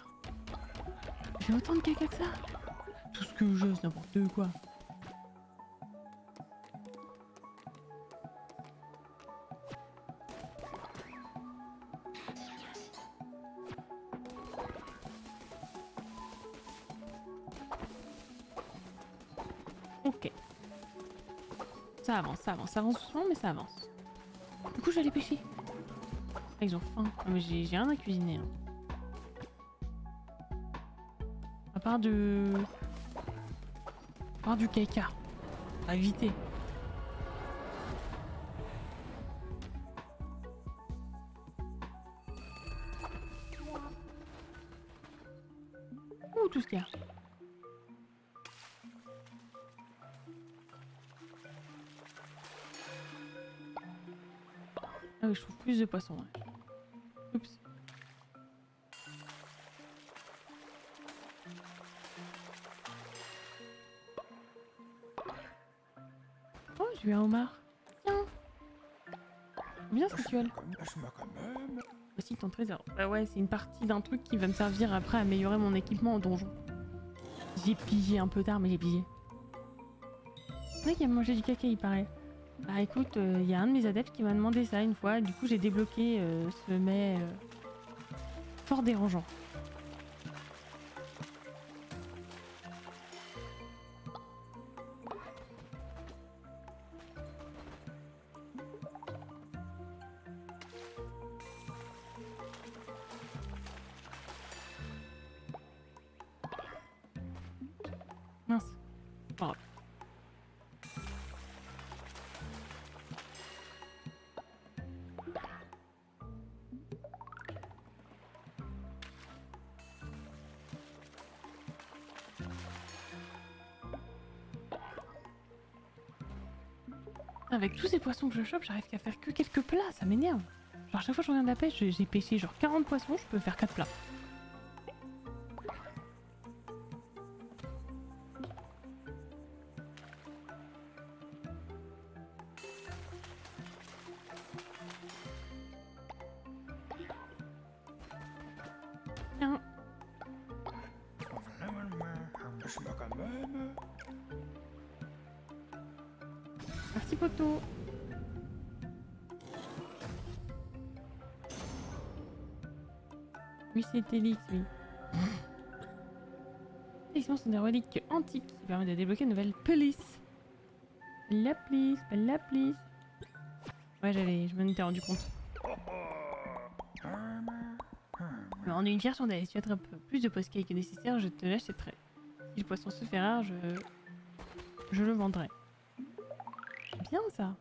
J'ai autant de caca que ça Tout ce que j'ai, c'est n'importe quoi. Ça avance, ça avance, ça avance doucement, mais ça avance. Du coup, je vais aller pêcher. Ah, ils ont faim. Ah, mais j'ai rien à cuisiner. hein. À part de... À part du caca. Va éviter. Ah oui, je trouve plus de poissons. ouais. Oups. Oh, j'ai eu un homard. Tiens. Bien ce que tu as. Voici ton trésor. Bah ouais, c'est une partie d'un truc qui va me servir après à améliorer mon équipement en donjon. J'ai pigé un peu tard, mais j'ai pigé. C'est vrai qu'il a mangé du caca, il paraît. Bah écoute, il y a un de mes adeptes qui m'a demandé ça une fois, du coup j'ai débloqué euh, ce mets euh, fort dérangeant. Avec tous ces poissons que je chope, j'arrive qu'à faire que quelques plats, ça m'énerve. Genre, chaque fois que je reviens de la pêche, j'ai pêché genre 40 poissons, je peux faire 4 plats. C'est Elix, oui. Les sont des reliques antiques qui permettent de débloquer une nouvelle police. La police, la police. Ouais, j'avais, je m'en étais rendu compte. En une version d'aller si tu attrapes plus de post que nécessaire, je te l'achèterai. Si le poisson se fait rare, je, je le vendrai. Bien ça.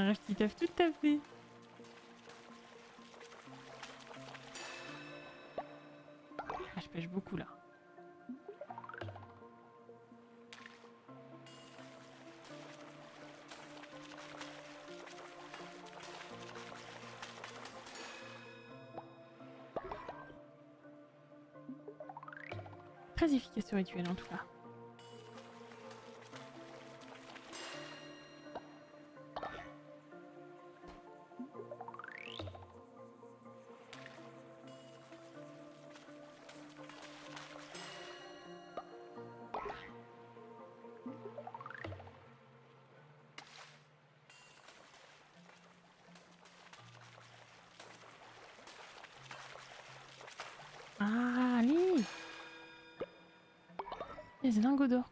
Un qui taffe tout à fait. Ah, je pêche beaucoup là. Très efficace ce rituel en tout cas. Des lingots d'or,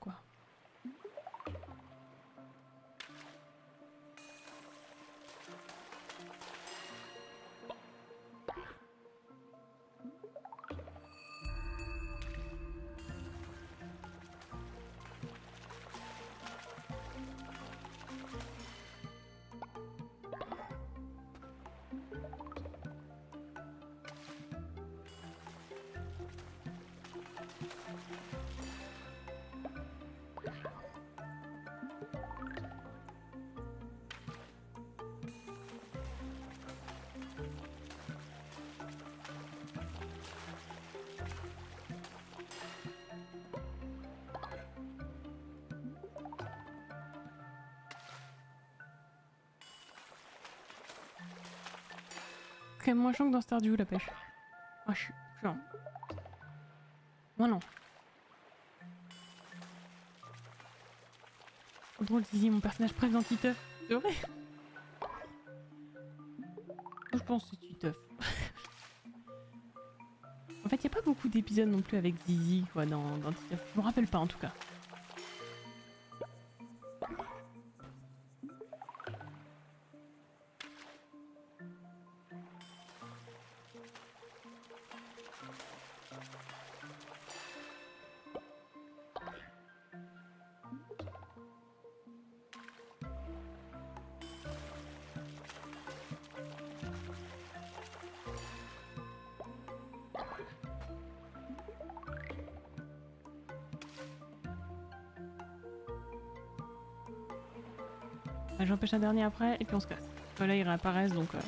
quand moins chiant que dans Stardew la pêche. Ah, je suis chiant. Moi non. Trop drôle, Zizi, mon personnage préféré Titeuf. C'est vrai Je pense que c'est Titeuf. en fait, il n'y a pas beaucoup d'épisodes non plus avec Zizi quoi, dans, dans Titeuf. Je me rappelle pas en tout cas. Pêche un dernier après et puis on se casse. Voilà, ils réapparaissent donc. euh,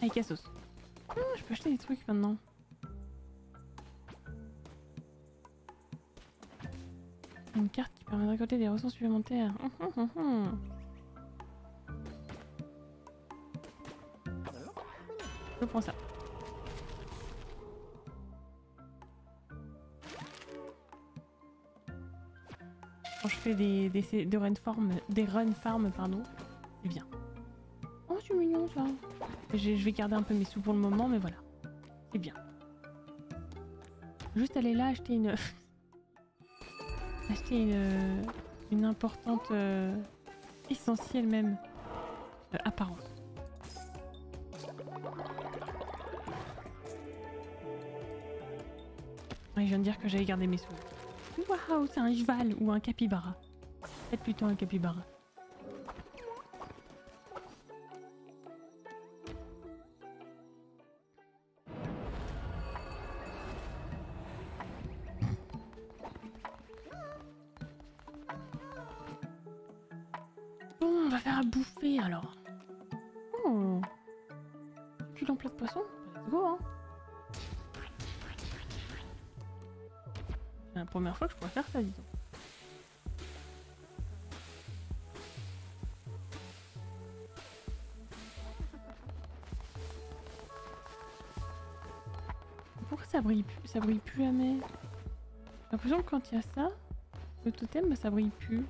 Allez, cassos. Ah, je peux acheter des trucs maintenant. Des ressources supplémentaires. Hum, hum, hum. Je prends ça. Quand je fais des, des, run farm, des run farm, pardon, c'est bien. Oh, c'est mignon ça. Je, je vais garder un peu mes sous pour le moment, mais voilà. C'est bien. Juste aller là acheter une. acheter une. Une importante. euh, essentielle même. euh, apparente. Je viens de dire que j'allais garder mes sous. Waouh, c'est un cheval ou un capybara. Peut-être plutôt un capybara. En plat de poisson go, hein. C'est la première fois que je pourrais faire ça, dis donc. Pourquoi ça brille plus, ça brille plus jamais? J'ai l'impression que quand il y a ça, le totem, bah, ça brille plus.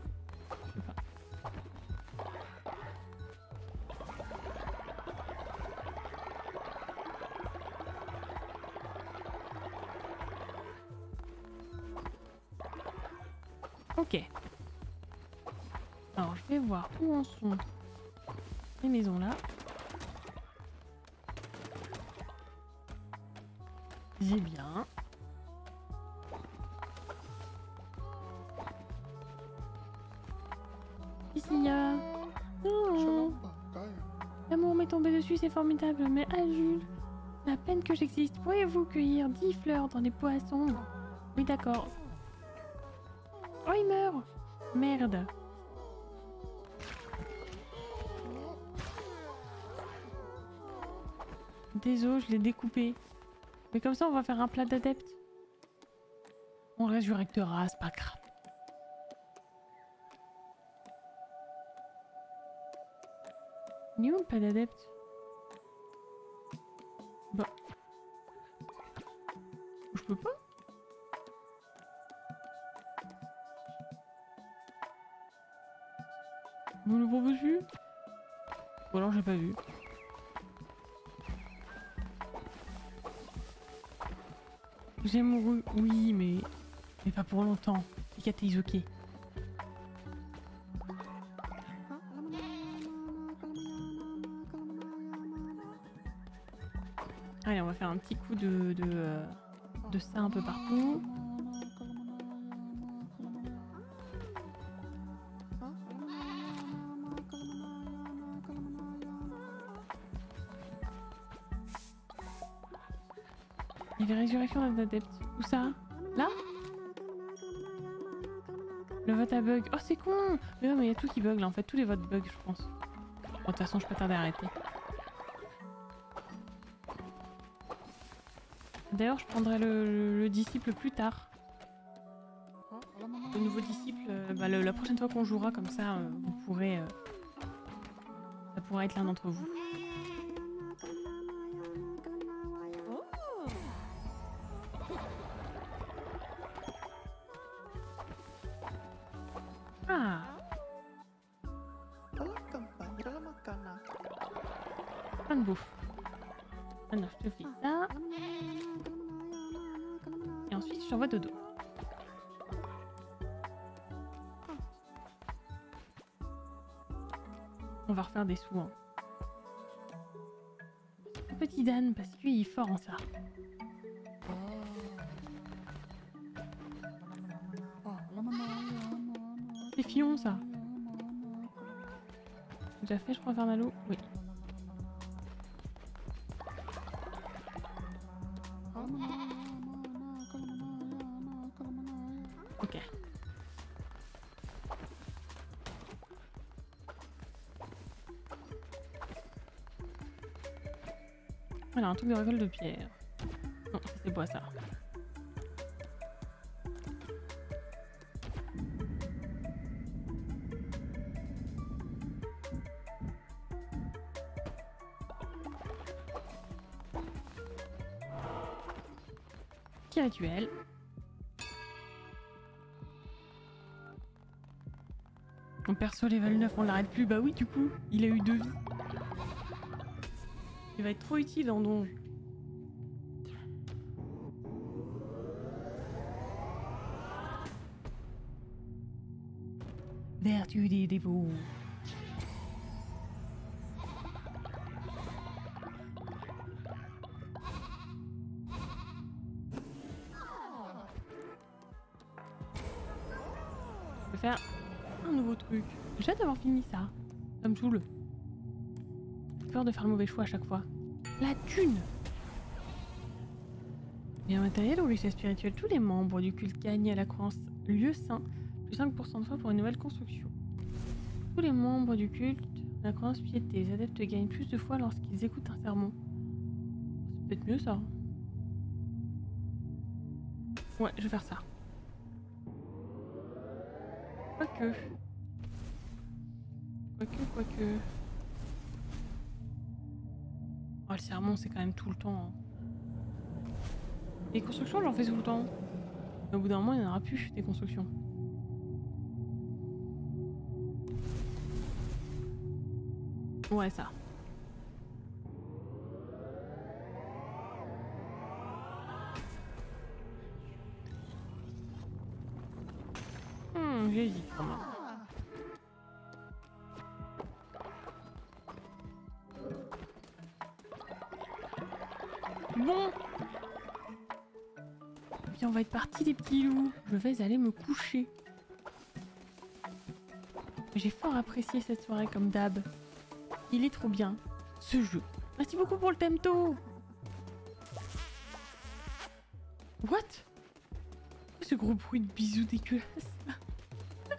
Sont les maisons là. J'ai bien. Ici, il y a... Non. L'amour m'est tombé dessus, c'est formidable, mais ah Jules, c'est à peine que j'existe. Pourriez-vous cueillir 10 fleurs dans des poissons? Oui, d'accord. Oh, il meurt Merde. Je l'ai découpé. Mais comme ça, on va faire un plat d'adepte. On résurrectera, c'est pas grave. Il est où plat d'adepte pour longtemps. Ikateizoke. Allez, on va faire un petit coup de, de, euh, de ça un peu partout. Il y avait résurrection d'un adepte. Où ça? Là? Le vote a bug. Oh, c'est con Mais non, mais il y a tout qui bug là. En fait, tous les votes bug, je pense. Bon, de toute façon, je peux tarder à arrêter. D'ailleurs, je prendrai le, le- le disciple plus tard. Le nouveau disciple, euh, bah, la prochaine fois qu'on jouera, comme ça, euh, vous pourrez. euh, ça pourra être l'un d'entre vous. Hein. Petit Dan, parce qu'il est fort en ça. C'est Fillon, ça. Déjà fait, je crois, Fernalo Oui. Truc de récolte de pierre. Non, c'est bois ça. Petit rituel. Mon perso level 9, on l'arrête plus. Bah oui, du coup, il a eu deux vies. Va être trop utile en donjon. Vertu des dévots. Je vais faire un nouveau truc. J'ai hâte d'avoir fini ça. Ça me saoule. De faire le mauvais choix à chaque fois. La thune Bien matériel ou richesse spirituelle, tous les membres du culte gagnent à la croyance lieu saint plus 5% de fois pour une nouvelle construction. Tous les membres du culte, la croyance piété, les adeptes gagnent plus de fois lorsqu'ils écoutent un sermon. C'est peut-être mieux ça. Ouais, je vais faire ça. Quoique. Quoique, quoique. Le c'est quand même tout le temps. hein. Les constructions, j'en fais tout le temps. Au bout d'un moment, il n'y en aura plus des constructions. Ouais, ça. Parti les petits loups. Je vais aller me coucher. J'ai fort apprécié cette soirée comme d'hab. Il est trop bien, ce jeu. Merci beaucoup pour le temto What? Ce gros bruit de bisous dégueulasse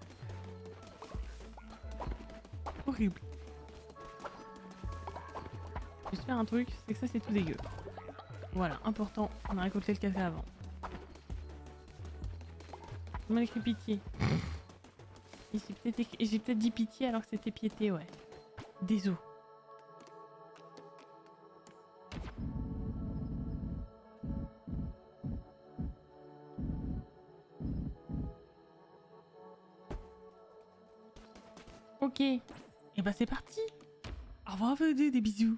Horrible. Je vais juste faire un truc, c'est que ça c'est tout dégueu. Voilà, important, on a récolté le café avant. Écrit pitié. J'ai peut-être dit pitié alors que c'était piété, ouais. Désolé. Ok. Et bah c'est parti. Au revoir, des, des bisous.